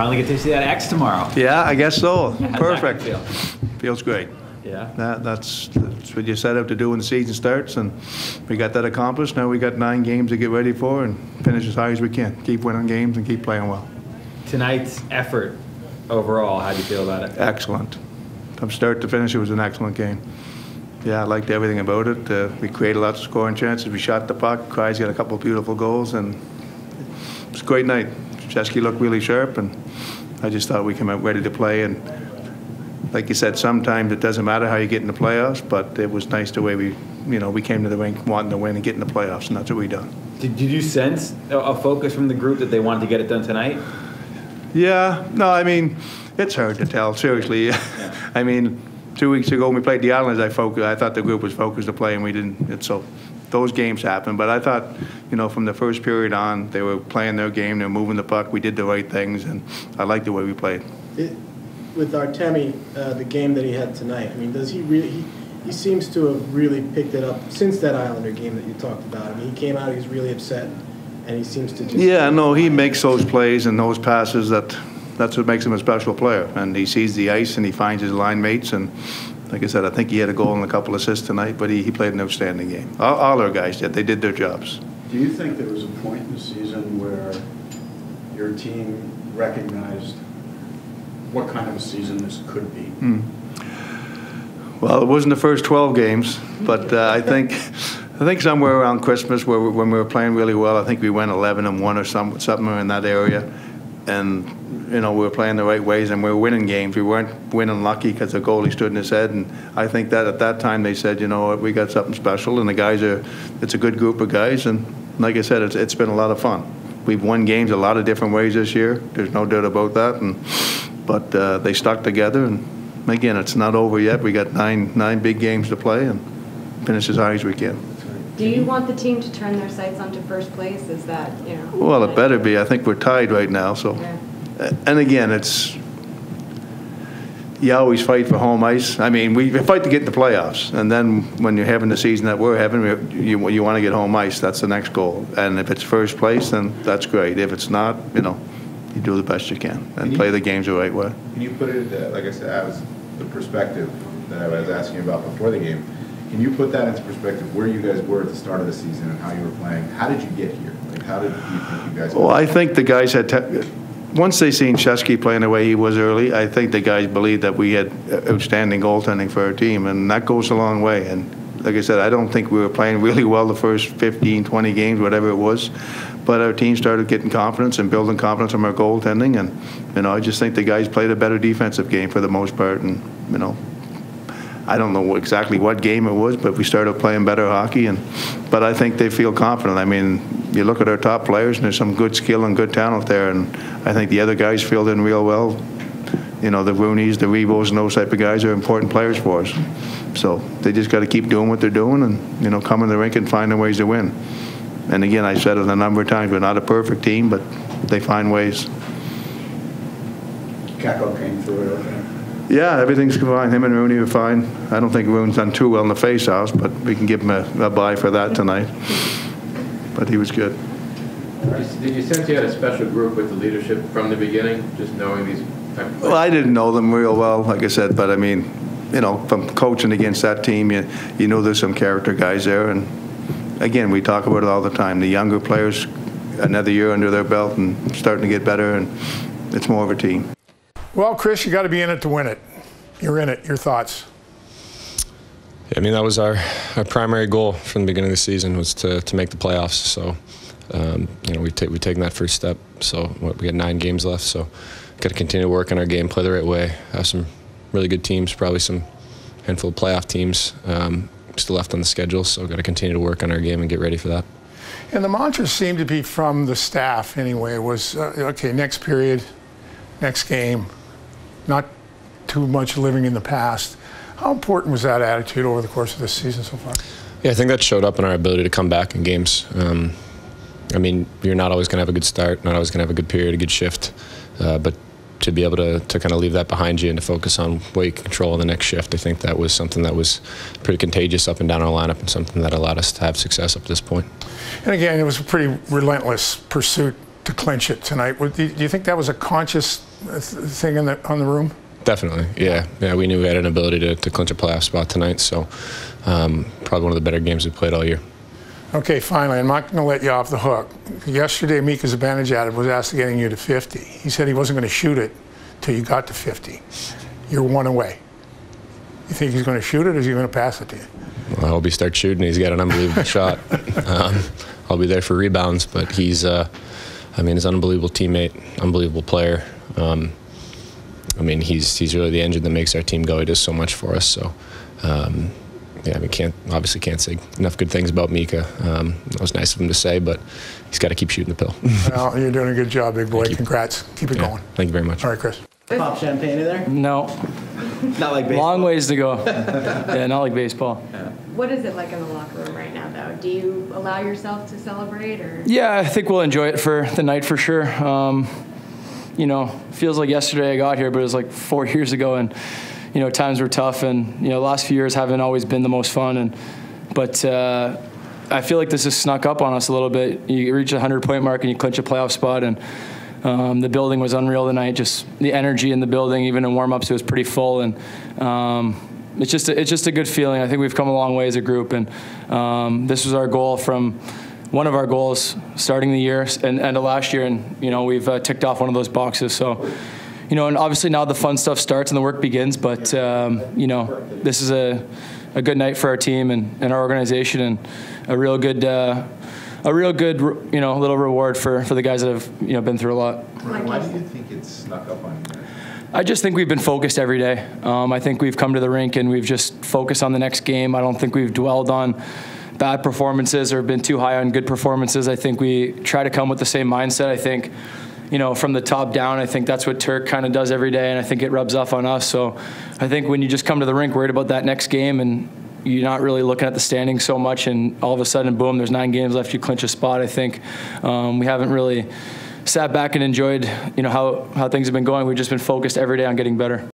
Finally get to see that X tomorrow. Yeah, I guess so. Perfect. feel? Feels great. Yeah. That, that's, that's what you set out to do when the season starts, and we got that accomplished. Now we got nine games to get ready for and finish as high as we can. Keep winning games and keep playing well. Tonight's effort overall, how do you feel about it? Excellent. From start to finish, it was an excellent game. Yeah, I liked everything about it. Uh, we created lots of scoring chances. We shot the puck. Kreids got a couple of beautiful goals, and it was a great night. Shesty looked really sharp, and I just thought we came out ready to play. And like you said, sometimes it doesn't matter how you get in the playoffs, but it was nice the way we, you know, we came to the rink wanting to win and get in the playoffs, and that's what we done. Did, did you sense a, focus from the group that they wanted to get it done tonight? Yeah, no, I mean, it's hard to tell, seriously. I mean, two weeks ago when we played the Islanders, I focused, I thought the group was focused to play and we didn't, and so those games happened. But I thought, you know, from the first period on, they were playing their game, they were moving the puck, we did the right things, and I liked the way we played. It- With Artemi, uh, the game that he had tonight, I mean, does he really, he, he seems to have really picked it up since that Islander game that you talked about. I mean, he came out, he was really upset, and he seems to just. Yeah, no, he makes those plays and those passes that, that's what makes him a special player. And he sees the ice and he finds his line mates, and like I said, I think he had a goal and a couple assists tonight, but he, he played an outstanding game. All, all our guys did, they did their jobs. Do you think there was a point in the season where your team recognized what kind of a season this could be? Well, it wasn't the first 12 games, but uh, I think, I think somewhere around Christmas, where, we- when we were playing really well, I think we went 11 and 1 or some, somewhere in that area. And, you know, we were playing the right ways and we were winning games. We weren't winning lucky because the goalie stood in his head. And I think that at that time they said, you know we got something special. And the guys are, it's a good group of guys. And like I said, it's, it's been a lot of fun. We've won games a lot of different ways this year. There's no doubt about that. And, but uh, they stuck together. And again, it's not over yet. We got nine, nine big games to play and finish as high as we can. Do you want the team to turn their sights onto first place? Is that, you know? Well, it better be. I think we're tied right now, so. Yeah. And again, it's, you always fight for home ice. I mean, we fight to get in the playoffs, and then when you're having the season that we're having, you, you want to get home ice. That's the next goal. And if it's first place, then that's great. If it's not, you know, you do the best you can and play the games the right way. Can you put it, uh, like I said, I was, the perspective that I was asking about before the game, can you put that into perspective, where you guys were at the start of the season and how you were playing? How did you get here? Like, how did you think you guys? Well, I think the guys had, te- once they seen Shesty playing the way he was early, I think the guys believed that we had uh, outstanding goaltending for our team, and that goes a long way. And like I said, I don't think we were playing really well the first 15, 20 games, whatever it was, but our team started getting confidence and building confidence from our goaltending, and, you know, I just think the guys played a better defensive game for the most part, and, you know, I don't know exactly what game it was, but we started playing better hockey, and but I think they feel confident. I mean, you look at our top players, and there's some good skill and good talent there, and I think the other guys filled in real well. You know, the Roonies, the Revos, and those type of guys are important players for us. So they just got to keep doing what they're doing, and you know, come in the rink and find ways to win. And again, I said it a number of times, we're not a perfect team, but they find ways. Kakko came through it, okay? Yeah, everything's fine. Him and Rooney are fine. I don't think Rooney's done too well in the faceoffs, but we can give him a, a bye for that tonight. But he was good. Did you sense you had a special group with the leadership from the beginning, just knowing these type of Well, I didn't know them real well, like I said, but I mean, you know, from coaching against that team, you, you know there's some character guys there. And again, we talk about it all the time. The younger players, another year under their belt and starting to get better, and it's more of a team. Well, Chris, you got to be in it to win it. You're in it. Your thoughts? I mean, that was our, our primary goal from the beginning of the season was to, to make the playoffs. So, um, you know, we've, ta- we've taken that first step. So what, we got nine games left. So, got to continue to work on our game, play the right way. Have some really good teams, probably some handful of playoff teams um, still left on the schedule. So, got to continue to work on our game and get ready for that. And the mantra seemed to be from the staff anyway was uh, okay, next period, next game, not too much living in the past. How important was that attitude over the course of this season so far? Yeah, I think that showed up in our ability to come back in games. Um, I mean, you're not always going to have a good start, not always going to have a good period, a good shift, uh, but to be able to, to kind of leave that behind you and to focus on what you control in the next shift, I think that was something that was pretty contagious up and down our lineup and something that allowed us to have success up to this point. And again, it was a pretty relentless pursuit to clinch it tonight. Do you think that was a conscious thing in the, on the room? Definitely, yeah. Yeah, we knew we had an ability to, to clinch a playoff spot tonight, so um, probably one of the better games we played all year. Okay, finally, I'm not going to let you off the hook. Yesterday, Mika Zibanejad was asked to getting you to 50. He said he wasn't going to shoot it till you got to 50. You're one away. You think he's going to shoot it, or is he going to pass it to you? I hope he starts shooting. He's got an unbelievable shot. Um, I'll be there for rebounds, but he's, uh, I mean, he's an unbelievable teammate, unbelievable player. Um, I mean, he's he's really the engine that makes our team go. He does so much for us. So, um, yeah, I mean, can't obviously can't say enough good things about Mika. Um, that was nice of him to say, but he's got to keep shooting the pill. Well, you're doing a good job, big boy. Congrats. Keep it Yeah, going. Thank you very much. All right, Chris. Pop champagne in there? No, Not like baseball. long ways to go. yeah, not like baseball. What is it like in the locker room right now, though? Do you allow yourself to celebrate, or? Yeah, I think we'll enjoy it for the night for sure. Um, you know, feels like yesterday I got here, but it was like four years ago, and you know, times were tough, and you know, last few years haven't always been the most fun, and but. Uh, I feel like this has snuck up on us a little bit. You reach a 100 point mark and you clinch a playoff spot, and um, the building was unreal tonight. Just the energy in the building, even in warm ups, it was pretty full, and um, it's just a, it's just a good feeling. I think we've come a long way as a group, and um, this was our goal from one of our goals starting the year and end of last year, and you know we've uh, ticked off one of those boxes. So. You know, and obviously now the fun stuff starts and the work begins. But um, you know, this is a, a good night for our team and, and our organization, and a real good, uh, a real good, you know, little reward for, for the guys that have you know been through a lot. Why do you think it's snuck up on you? I just think we've been focused every day. Um, I think we've come to the rink and we've just focused on the next game. I don't think we've dwelled on bad performances or been too high on good performances. I think we try to come with the same mindset. I think, you know, from the top down, I think that's what Turk kind of does every day, and I think it rubs off on us. So I think when you just come to the rink worried about that next game and you're not really looking at the standings so much, and all of a sudden, boom, there's nine games left, you clinch a spot. I think um, we haven't really sat back and enjoyed, you know, how, how things have been going. We've just been focused every day on getting better.